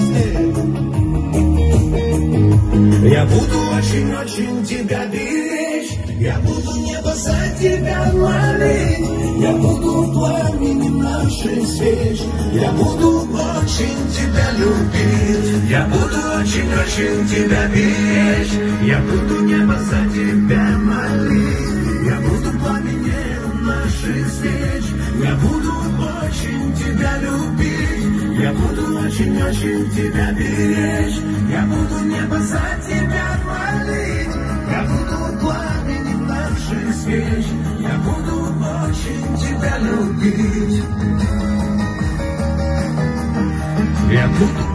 звезды. Я буду очень-очень тебя беречь, я буду небо за тебя молить, я буду в пламени наших свеч, я буду очень тебя любить, я буду очень-очень тебя беречь, я буду небо за тебя молить, я буду пламенем нашей свеч, я буду очень тебя любить. Я буду очень-очень тебя беречь, я буду небо за тебя молить. Я буду пламенем наших свеч, я буду очень тебя любить. Я буду